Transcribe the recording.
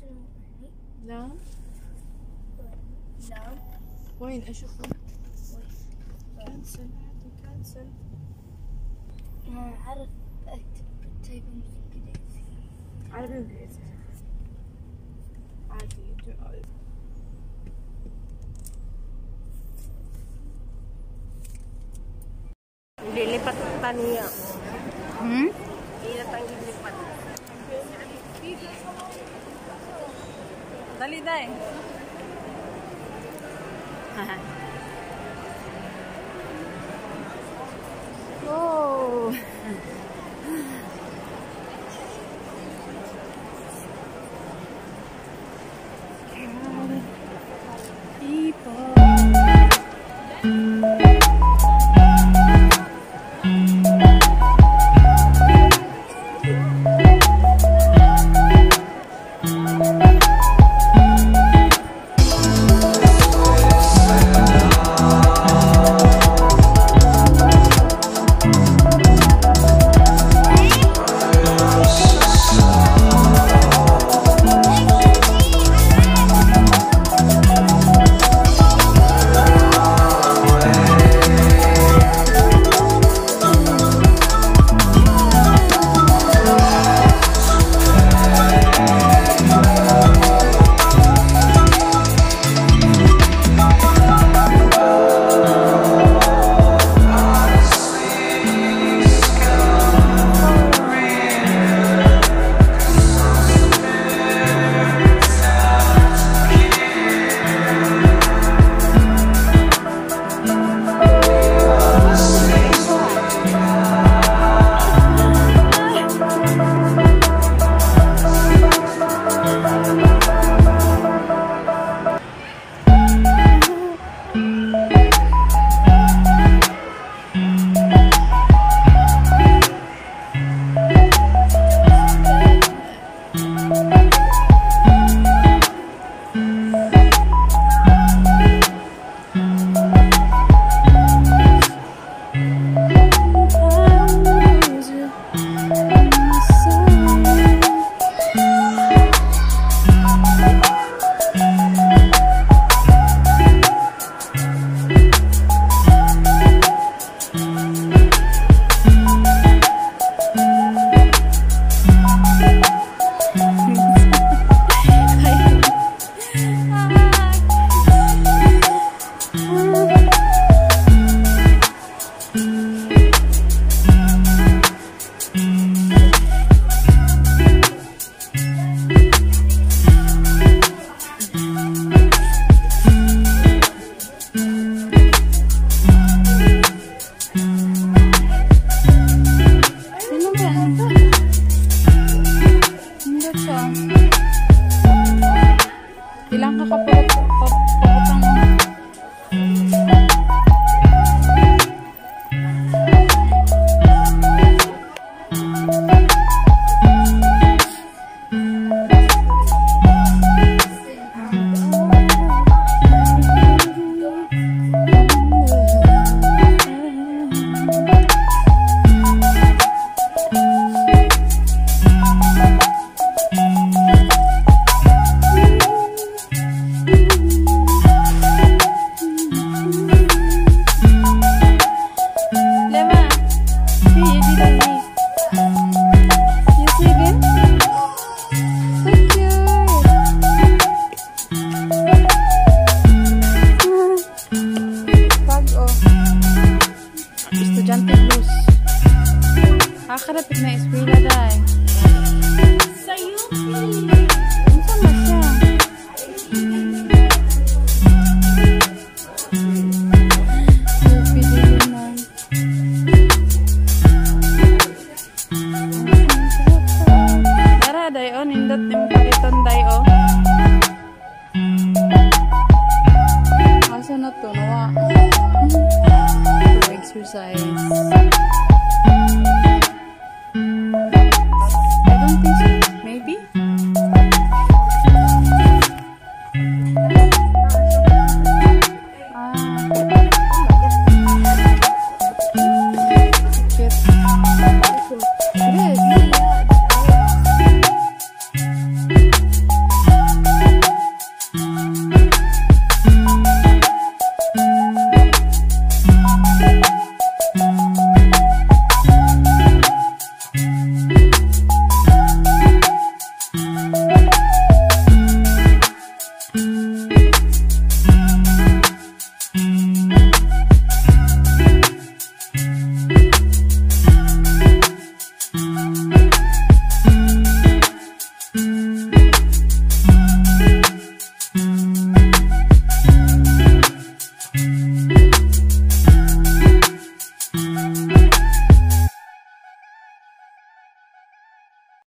شنو هني؟ لا لا وين اشوفه؟ كنسل كنسل ما أعرف اكتب بالتايب بالانجليزي عربي وإنجليزي عادي Dilipat tania. Hmm? Iya, tanggil. લીધા એ હા હા Kakarapit na eskwela day. Sa UP! Unsa na siya? UP day o, nindot din paliton day oh. o. Asa na to? Nawa. Exercise.